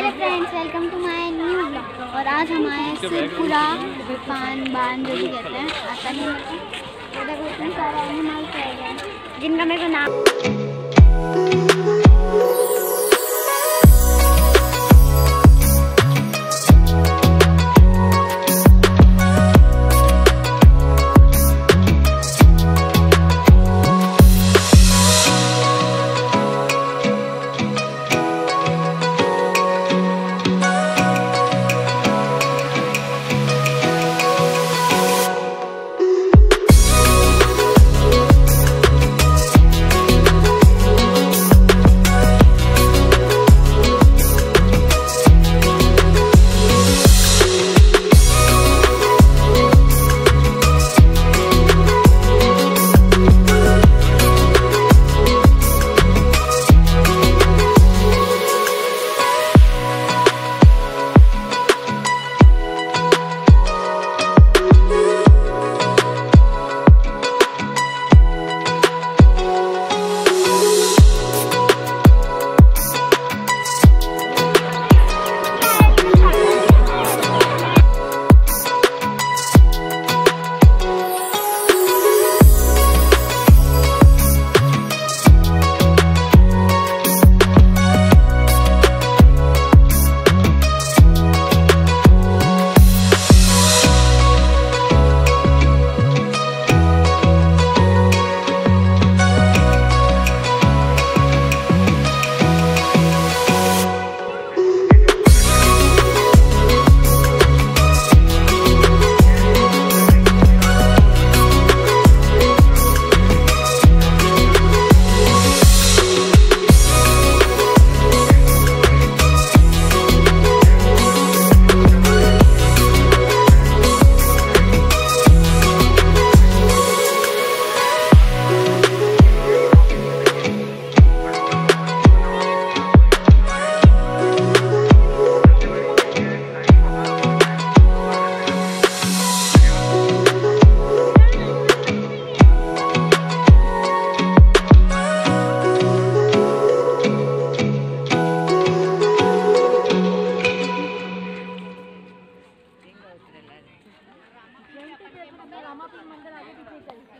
Hello friends, welcome to my new blog. और आज हम आए हैं सिरपुरा पान बान जो भी कहते हैं, आता नहीं मतलब इतने सारे एनिमल्स है, जिनका मेरे को नाम रामा पीर मंदिर आगे पीछे चलती।